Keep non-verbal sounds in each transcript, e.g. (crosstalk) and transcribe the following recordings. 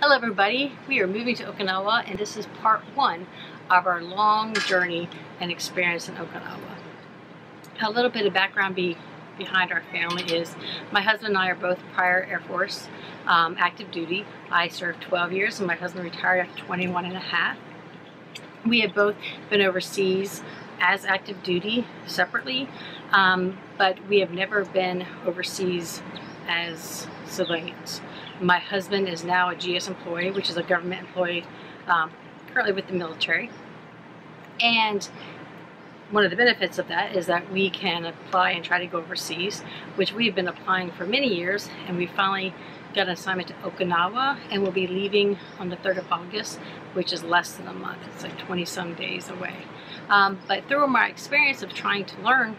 Hello everybody, we are moving to Okinawa and this is part one of our long journey and experience in Okinawa. A little bit of background be, behind our family is my husband and I are both prior Air Force um, active duty. I served 12 years and my husband retired after 21 and a half. We have both been overseas as active duty separately, um, but we have never been overseas as civilians. My husband is now a GS employee, which is a government employee um, currently with the military. And one of the benefits of that is that we can apply and try to go overseas, which we've been applying for many years, and we finally got an assignment to Okinawa, and we'll be leaving on the 3rd of August, which is less than a month. It's like 20 some days away. Um, but through my experience of trying to learn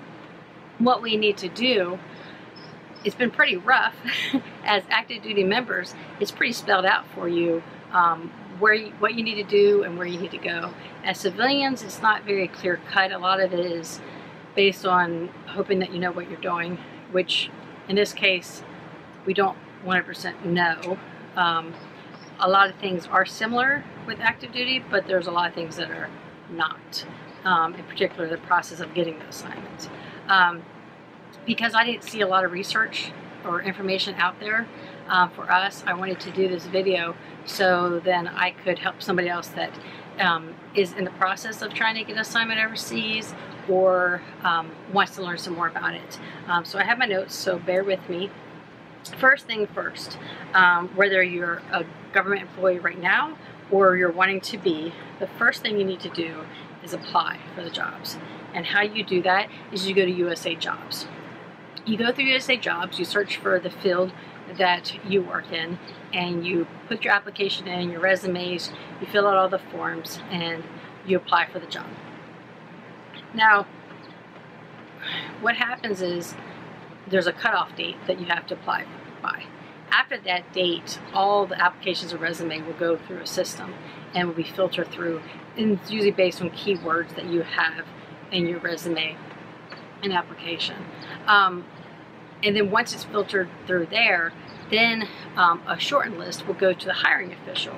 what we need to do it's been pretty rough (laughs) as active duty members. It's pretty spelled out for you um, where you, what you need to do and where you need to go. As civilians, it's not very clear cut. A lot of it is based on hoping that you know what you're doing, which in this case, we don't 100% know. Um, a lot of things are similar with active duty, but there's a lot of things that are not. Um, in particular, the process of getting the assignments. Um, because I didn't see a lot of research or information out there uh, for us, I wanted to do this video so then I could help somebody else that um, is in the process of trying to get an assignment overseas or um, wants to learn some more about it. Um, so I have my notes, so bear with me. First thing first, um, whether you're a government employee right now or you're wanting to be, the first thing you need to do is apply for the jobs. And how you do that is you go to USA Jobs you go through USA Jobs, you search for the field that you work in, and you put your application in, your resumes, you fill out all the forms, and you apply for the job. Now, what happens is there's a cutoff date that you have to apply by. After that date, all the applications and resume will go through a system and will be filtered through, and it's usually based on keywords that you have in your resume and application. Um, and then once it's filtered through there, then um, a shortened list will go to the hiring official.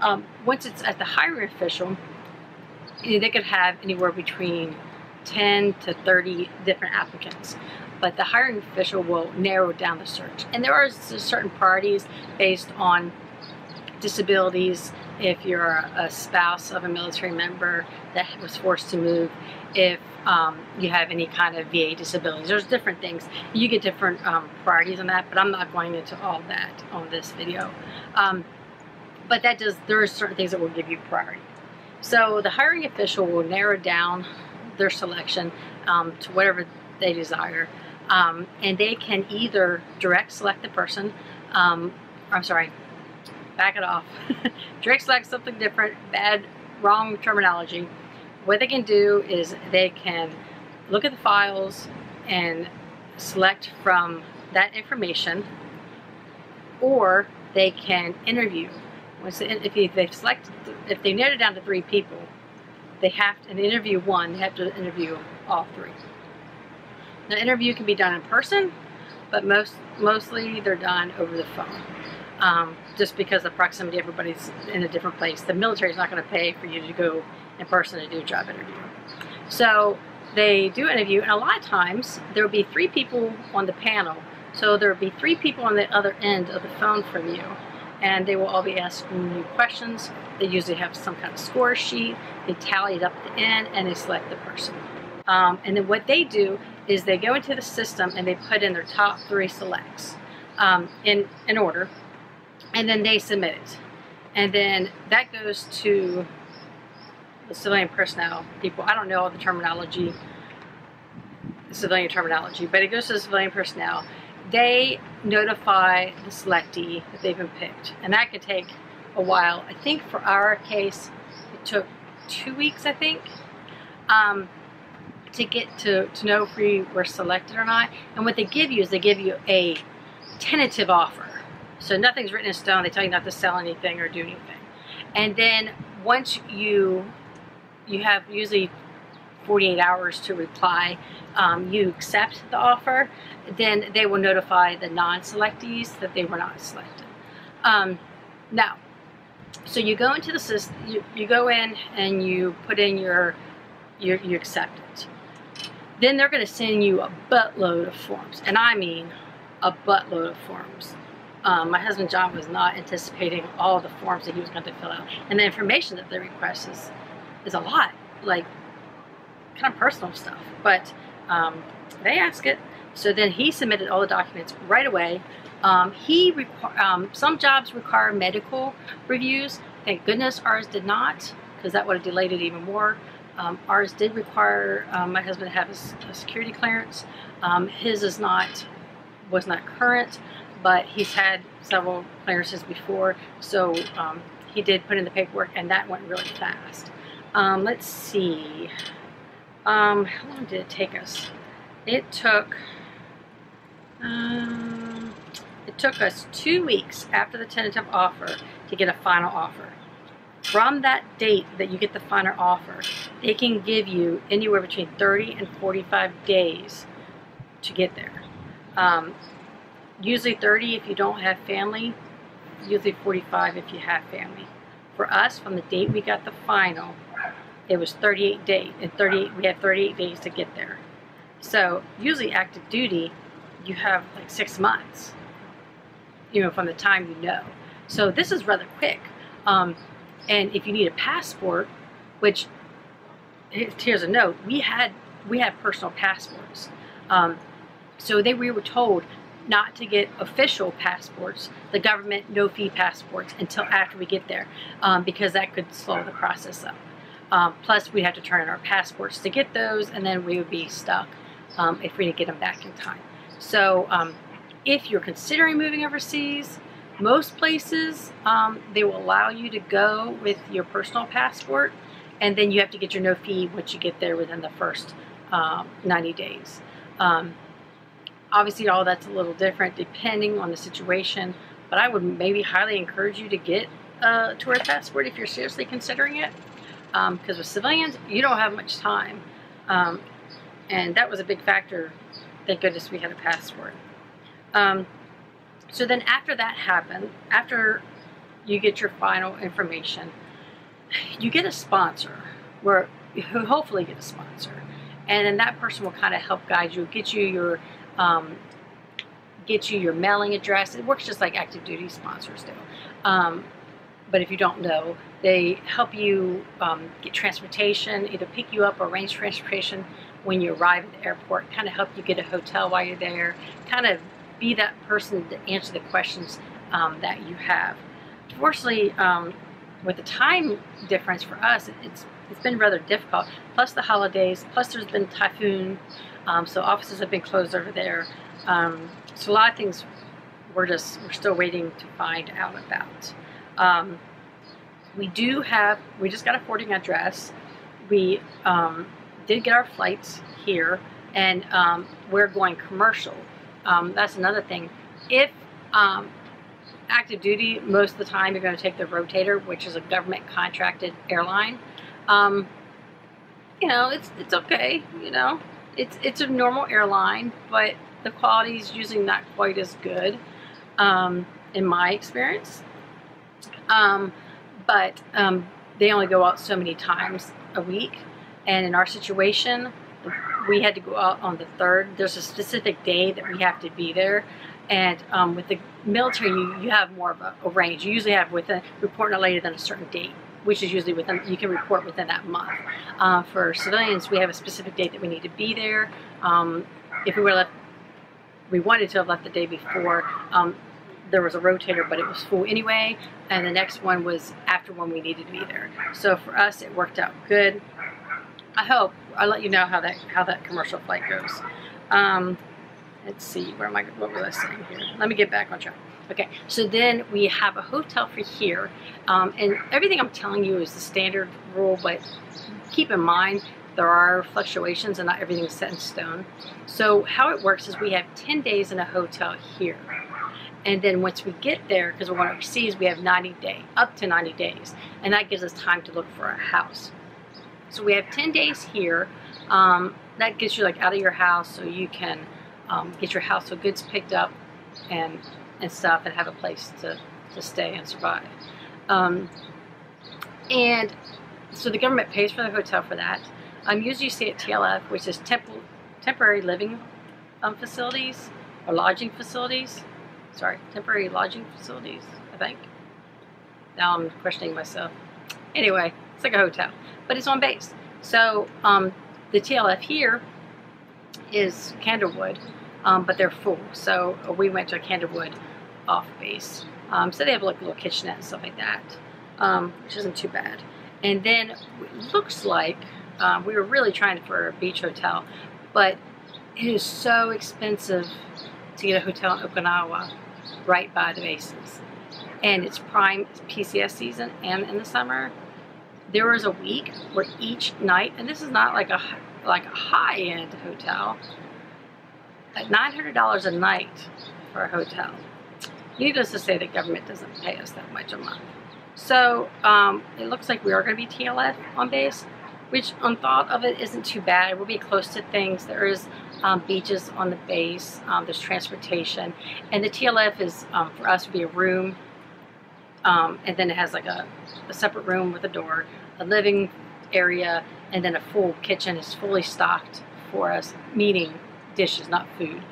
Um, once it's at the hiring official, they could have anywhere between 10 to 30 different applicants. But the hiring official will narrow down the search. And there are certain priorities based on disabilities, if you're a spouse of a military member that was forced to move, if um, you have any kind of VA disabilities. There's different things. You get different um, priorities on that, but I'm not going into all that on this video. Um, but that does, there are certain things that will give you priority. So the hiring official will narrow down their selection um, to whatever they desire. Um, and they can either direct select the person, um, I'm sorry, back it off. (laughs) Drake's like something different, bad, wrong terminology what they can do is they can look at the files and select from that information or they can interview. If they select, if they narrow it down to three people, they have to interview one, they have to interview all three. The interview can be done in person, but most mostly they're done over the phone. Um, just because the proximity, everybody's in a different place. The military is not going to pay for you to go in person to do a job interview. So they do interview, and a lot of times there will be three people on the panel. So there will be three people on the other end of the phone from you, and they will all be asking you questions. They usually have some kind of score sheet. They tally it up at the end, and they select the person. Um, and then what they do is they go into the system and they put in their top three selects um, in, in order, and then they submit it. And then that goes to the civilian personnel people. I don't know all the terminology, the civilian terminology, but it goes to the civilian personnel. They notify the selectee that they've been picked, and that could take a while. I think for our case, it took two weeks, I think, um, to get to, to know if we were selected or not. And what they give you is they give you a tentative offer. So nothing's written in stone. They tell you not to sell anything or do anything. And then once you you have usually 48 hours to reply. Um, you accept the offer, then they will notify the non-selectees that they were not selected. Um, now, so you go into the system, you, you go in and you put in your, your, you accept it. Then they're going to send you a buttload of forms, and I mean a buttload of forms. Um, my husband Jon was not anticipating all the forms that he was going to fill out, and the information that they request is, is a lot, like kind of personal stuff. But um, they ask it, so then he submitted all the documents right away. Um, he um, some jobs require medical reviews. Thank goodness ours did not, because that would have delayed it even more. Um, ours did require um, my husband to have a, a security clearance. Um, his is not was not current, but he's had several clearances before, so um, he did put in the paperwork, and that went really fast. let's see. how long did it take us? It took. Um, it took us two weeks after the tentative offer to get a final offer. From that date that you get the final offer, they can give you anywhere between 30 and 45 days to get there. Um, usually 30 if you don't have family, usually 45 if you have family. For us, from the date we got the final, it was 38 days. And 38, we had 38 days to get there. So usually active duty, you have like six months you know, from the time you know. So this is rather quick. Um, and if you need a passport, which here's a note, we had we had personal passports. Um, so they we were told not to get official passports, the government no fee passports until after we get there, um, because that could slow the process up. Um, plus, we'd have to turn in our passports to get those, and then we would be stuck um, if we didn't get them back in time. So um, if you're considering moving overseas, most places um, they will allow you to go with your personal passport and then you have to get your no fee once you get there within the first um, 90 days. Um, obviously all that's a little different depending on the situation, but I would maybe highly encourage you to get a tourist passport if you're seriously considering it. Because um, with civilians, you don't have much time. Um, and that was a big factor. Thank goodness we had a passport. Um, so then after that happened, after you get your final information, you get a sponsor, where you hopefully get a sponsor, and then that person will kind of help guide you, get you your um, get you your mailing address. It works just like active duty sponsors do. Um, but if you don't know, they help you um, get transportation, either pick you up or arrange transportation when you arrive at the airport, kind of help you get a hotel while you're there, kind of be that person to answer the questions um, that you have. Unfortunately, um, with the time difference for us, it's it's been rather difficult. Plus the holidays, plus there's been typhoon, um, so offices have been closed over there. Um, so a lot of things we're just we're still waiting to find out about. Um, we do have we just got a forwarding address. We um, did get our flights here, and we're going commercial. Um, that's another thing. If um, active duty, most of the time you're going to take the rotator, which is a government contracted airline. Um, you know, it's it's okay. You know, it's it's a normal airline, but the quality is usually not quite as good, um, in my experience. Um, but um, they only go out so many times a week, and in our situation, we had to go out on the third. There's a specific day that we have to be there. And um, with the military, you, you have more of a, a range. You usually have within report no later than a certain date, which is usually within, you can report within that month. Uh, for civilians, we have a specific date that we need to be there. Um, if we were left, we wanted to have left the day before. Um, there was a rotator, but it was full anyway. And the next one was after when we needed to be there. So for us, it worked out good. I hope I'll let you know how that how that commercial flight goes. Um, let's see, where am I? What was I saying here? Let me get back on track. Okay, so then we have a hotel for here, um, and everything I'm telling you is the standard rule, but keep in mind there are fluctuations and not everything is set in stone. So how it works is we have 10 days in a hotel here. And then once we get there, because we're going overseas, we have 90 days, up to 90 days. And that gives us time to look for a house. So we have 10 days here. Um, that gets you like out of your house so you can um, get your household goods picked up and and stuff and have a place to, to stay and survive. Um, and so the government pays for the hotel for that. Um, usually see at TLF, which is temp temporary living um, facilities or lodging facilities. Sorry, temporary lodging facilities, I think. Now I'm questioning myself. Anyway, it's like a hotel, but it's on base. So um, the TLF here is Candlewood, um, but they're full. So we went to Candlewood off base. Um, so they have like a little kitchenette and stuff like that, um, which isn't too bad. And then it looks like um, we were really trying for a beach hotel, but it is so expensive to get a hotel in Okinawa right by the bases. And it's prime PCS season and in the summer. There was a week where each night, and this is not like a like a high-end hotel, at $900 a night for a hotel. Needless to say, the government doesn't pay us that much a month. So um, it looks like we are going to be TLF on base, which on thought of it isn't too bad. We'll be close to things. There is um, beaches on the base. Um, there's transportation. And the TLF is, um, for us, would be a room. Um, and then it has like a, a separate room with a door, a living area, and then a full kitchen is fully stocked for us, meaning dishes, not food.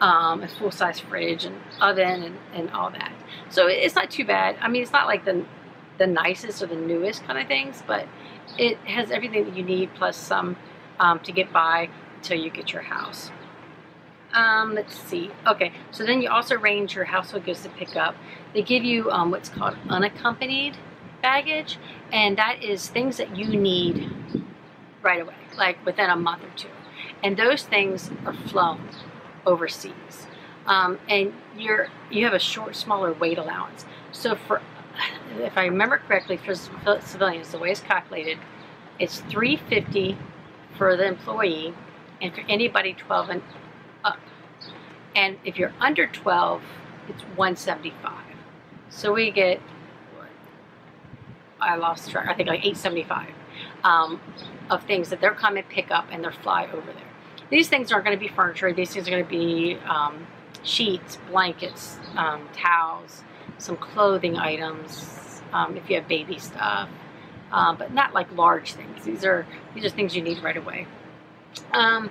Um, a full-size fridge and oven and, and all that. So it's not too bad. I mean, it's not like the the nicest or the newest kind of things, but it has everything that you need plus some um, to get by until you get your house. Um, let's see. Okay, so then you also arrange your household goods to pick up. They give you um, what's called unaccompanied baggage, and that is things that you need right away, like within a month or two. And those things are flown overseas. Um, and you're you have a short, smaller weight allowance. So for, if I remember correctly, for civilians, the way it's calculated, it's 350 for the employee and for anybody 12 and up. And if you're under 12, it's 175. So we get, I lost track, I think like 875 um, of things that they're coming pick up and they're fly over there. These things aren't going to be furniture. These things are going to be um, sheets, blankets, um, towels, some clothing items, um, if you have baby stuff, um, but not like large things. These are these are things you need right away. Um,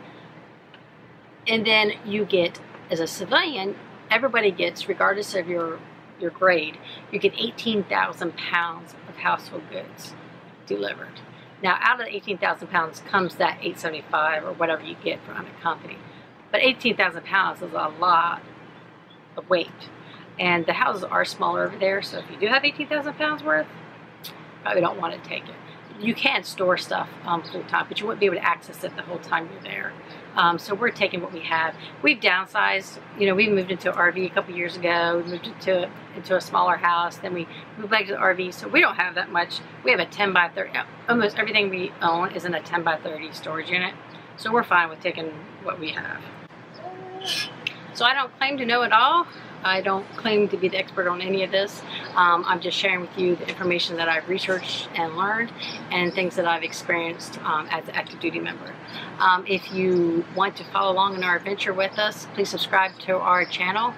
and then you get, as a civilian, everybody gets, regardless of your your grade, you get 18,000 pounds of household goods delivered. Now, out of the 18,000 pounds comes that 875 or whatever you get from a company. But 18,000 pounds is a lot of weight. And the houses are smaller over there, so if you do have 18,000 pounds worth, probably don't want to take it you can store stuff um, full time, but you wouldn't be able to access it the whole time you're there. Um, so we're taking what we have. We've downsized. You know, we moved into an RV a couple years ago. We moved into into a smaller house. Then we moved back to the RV. So we don't have that much. We have a 10 by 30. Almost everything we own is in a 10 by 30 storage unit. So we're fine with taking what we have. So I don't claim to know it all. I don't claim to be the expert on any of this. Um, I'm just sharing with you the information that I've researched and learned and things that I've experienced um, as an active duty member. Um, if you want to follow along in our adventure with us, please subscribe to our channel.